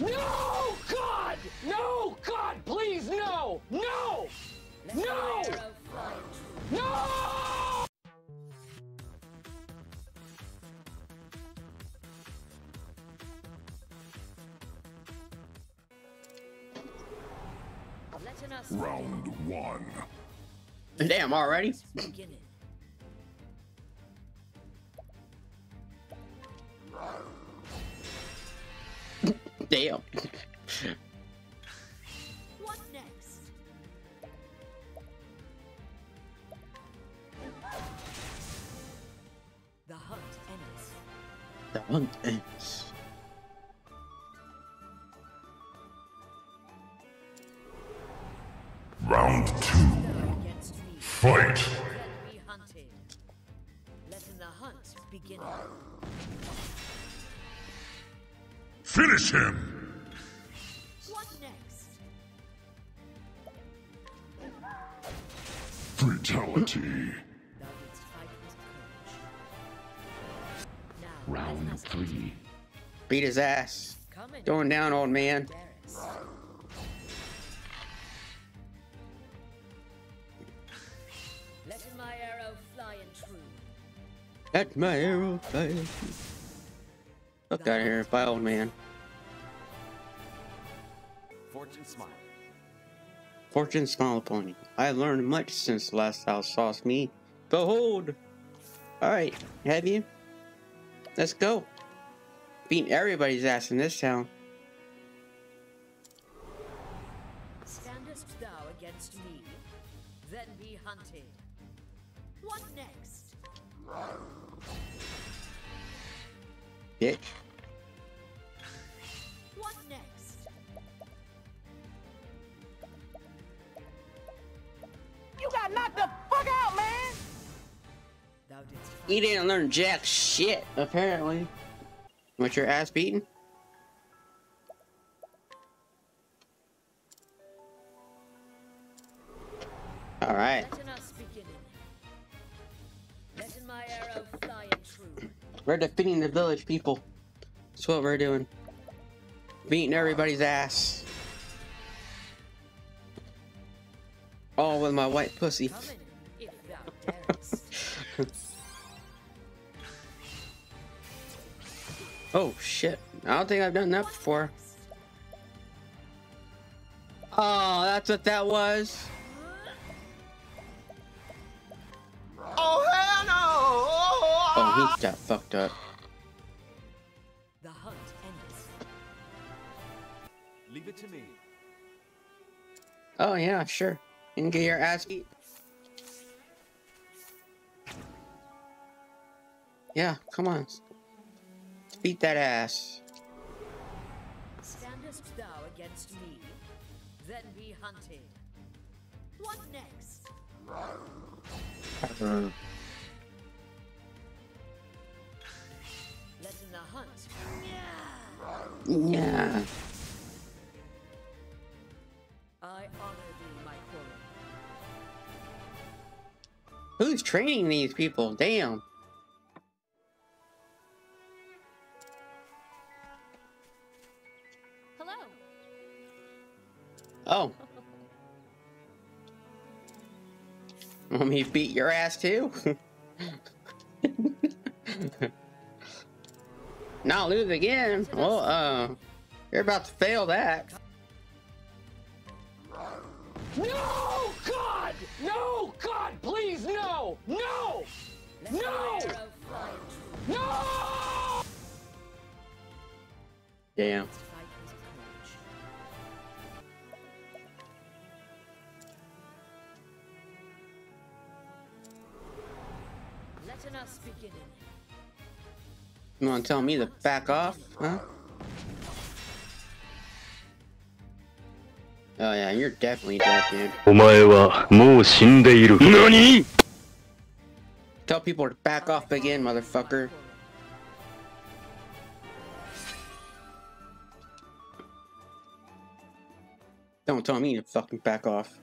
No! God! No! God, please, no! No! No! No! Round one. Damn, already? Beginning. Damn. What next? The hunt ends. The hunt ends. Round two. Go against me. Fight. Then be hunted. Letting the hunt begin. Finish him. Fatality. Thou didst fight with courage. Now, Round three. Beat his ass. come Going down, old man. Darius. Letting my arrow fly and true. That's my arrow. fire. Fuck out of here, my old man. Fortune smile. Fortune smile upon you. I have learned much since last thou sawest me. Behold! Alright, have you? Let's go. Beat everybody's ass in this town. Standest thou against me? Then be hunted. What next? Bitch. You didn't learn jack shit, apparently. Want your ass beaten? Alright. Letting us beginning. Letting my arrow fly and true. We're defeating the village people. That's what we're doing. Beating everybody's ass. All with my white pussy. Oh shit. I don't think I've done that before. Oh, that's what that was. Oh hell no! Oh, he got fucked up. The hunt endeth. Leave it to me. Oh yeah, sure. You can get your ass beat. Yeah, come on. Beat that ass. Standest thou against me? Then be hunted. What next? Uh, Letting the hunt. Yeah. Yeah. I honor thee, my quarry. Who's training these people? Damn. Oh. Want me beat your ass too? Not lose again. Well, uh, you're about to fail that. No! God! No! God, please, no! No! No! my arrow fly and true. No! Damn. Letting us beginning. You want to tell me to back off? Huh? Oh yeah, you're definitely dead, dude. お前はもう死んでいる。何 Tell people to back off again, motherfucker. Don't tell me to fucking back off.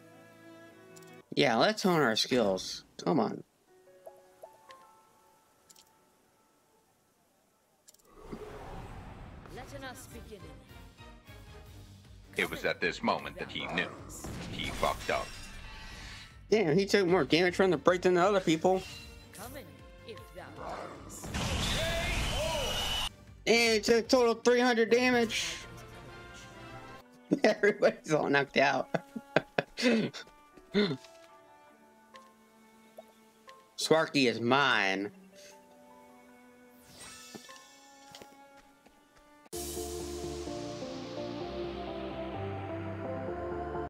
Yeah, let's hone our skills. Come on. It was at this moment that he knew. He fucked up. Damn, he took more damage from the break than the other people. And he took total 300 damage. Everybody's all knocked out. Sparky is mine.